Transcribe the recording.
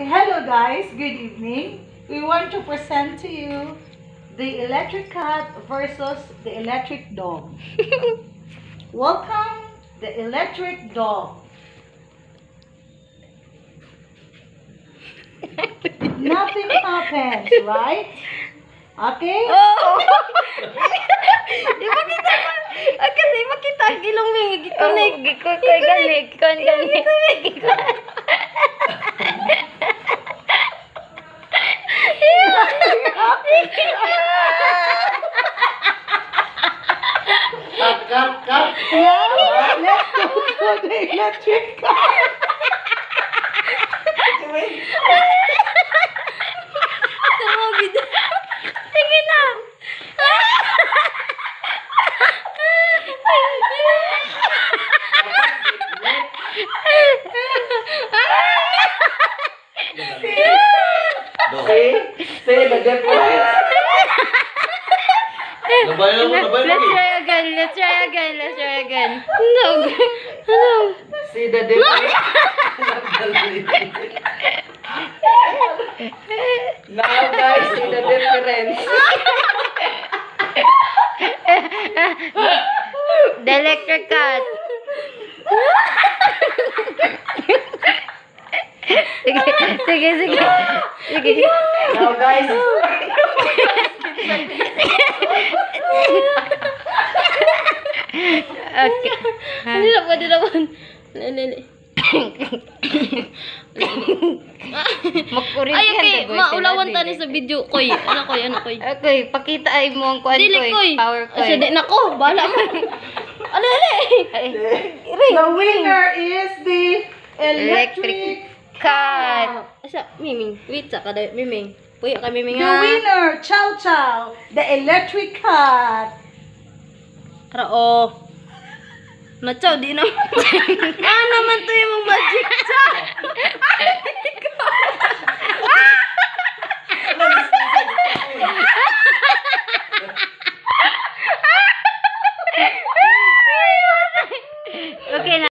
Hello guys, good evening. We want to present to you the electric cat versus the electric dog. Welcome the electric dog. Nothing happens, right? Okay? Oh! Di ba kita? Ah, kasi makita ang ilong mo. Gikunig. Gikon kay gani. Gikon Cut, cut, cut. Let's go for the electric. See? See the difference? Labayan mo, Let's labayan mo. try again. Let's try again. Let's try again. No. No. See the difference? now guys, see the difference. The electric cat. sige, sige, sige. Sige. Now guys, Okay. Hindi na pwede naman. Lili. Makurin Ay, okay. Maulawan tani sa video, koy. Ano, koy? Ano, koy? Okay, pakita ay mo ang kuan koy. Power koy. Kasi di nako, bala mo. Ano, ano? The winner is the electric Cut! Ah, Asa, Miming. Wait, saka da, Miming. Puyo kay Miming The winner, Chow Chow, the electric cat. Rao. Oh. Na Chow, di na. ah, naman to yung magic Chow. okay na.